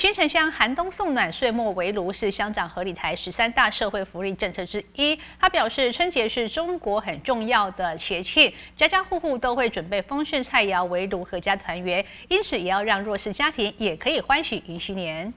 新城乡寒冬送暖、岁末围炉是乡长何礼台十三大社会福利政策之一。他表示，春节是中国很重要的节气，家家户户都会准备丰盛菜肴围炉阖家团圆，因此也要让弱势家庭也可以欢喜迎新年。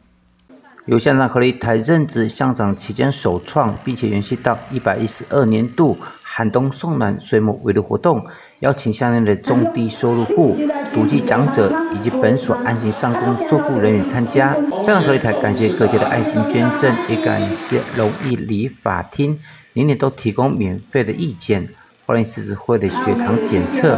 由乡长何立台任职乡长期间首创，并且延续到一百一十二年度寒冬送暖岁末围炉活动，邀请乡内的中低收入户、独居长者以及本所安心上工受雇人员参加。乡长何立台感谢各界的爱心捐赠，也感谢龙义理法厅年年都提供免费的意见，欢迎狮子会的血糖检测，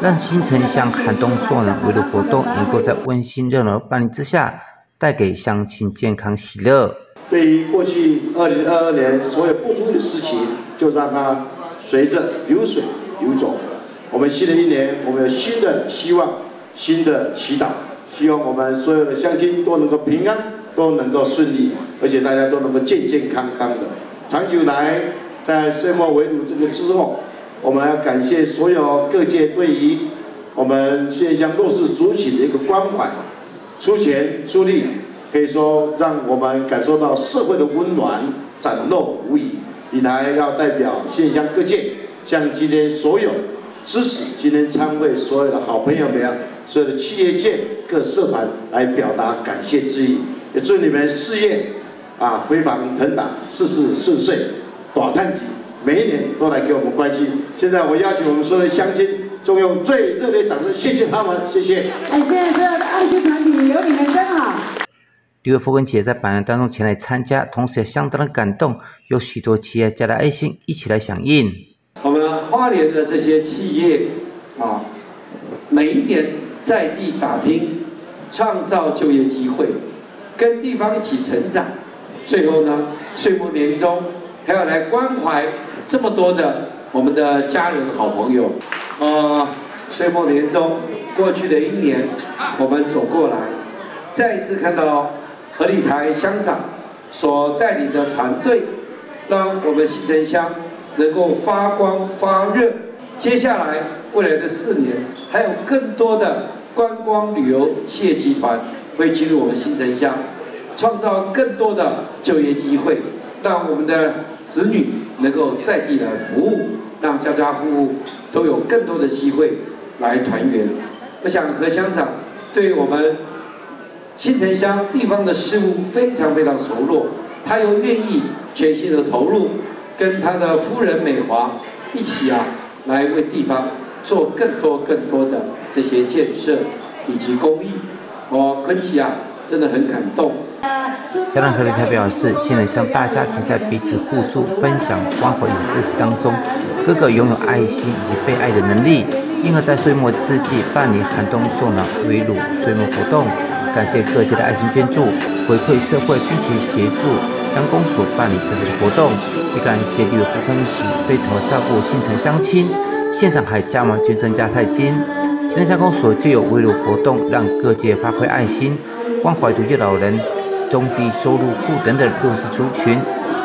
让新城乡寒冬送暖围炉活动能够在温馨热闹办理之下。带给乡亲健康喜乐。对于过去二零二二年所有不足的事情，就让它随着流水流走。我们新的一年，我们有新的希望，新的祈祷，希望我们所有的乡亲都能够平安，都能够顺利，而且大家都能够健健康康的。长久来，在岁末围炉这个之后，我们要感谢所有各界对于我们县乡弱势族群的一个关怀。出钱出力，可以说让我们感受到社会的温暖，展露无遗。李台要代表县乡各界，向今天所有支持今天参会所有的好朋友们，所有的企业界各社团来表达感谢之意，也祝你们事业啊飞黄腾达，事事顺遂，短叹吉，每一年都来给我们关心。现在我邀请我们所有的乡亲。中用最热烈掌声，谢谢他们，谢谢。感谢所有的爱心团体，有你们真好。六位福根企业在百人当中前来参加，同时也相当的感动，有许多企业家的爱心一起来响应。我们花莲的这些企业啊，每一年在地打拼，创造就业机会，跟地方一起成长，最后呢，岁末年终还要来关怀这么多的我们的家人好朋友。啊，岁末年终，过去的一年，我们走过来，再一次看到何立台乡长所带领的团队，让我们新城乡能够发光发热。接下来未来的四年，还有更多的观光旅游企业集团会进入我们新城乡，创造更多的就业机会，让我们的子女能够在地来服务。让家家户户都有更多的机会来团圆。我想何乡长对我们新城乡地方的事务非常非常熟络，他又愿意全心的投入，跟他的夫人美华一起啊，来为地方做更多更多的这些建设以及公益。我坤起啊，真的很感动。家长和李台表示，现在向大家庭在彼此互助、分享、关怀与支持当中。哥哥拥有爱心以及被爱的能力，因而在岁末之际办理寒冬送暖围炉岁末活动，感谢各界的爱心捐助，回馈社会，并且协助乡公所办理这次的活动，也感谢绿福分期非常的照顾新城乡亲，现场还加码捐赠加菜金。新城乡公所就有围炉活动，让各界发挥爱心，关怀独居老人、中低收入户等等弱势族群，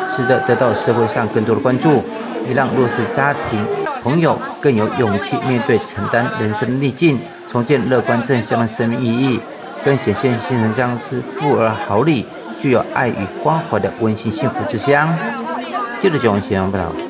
使得得到社会上更多的关注。也让弱势家庭朋友更有勇气面对承担人生逆境，重建乐观正向的生命意义，更显现新城乡是富而豪礼、具有爱与关怀的温馨幸福之乡。记者蒋文贤报道。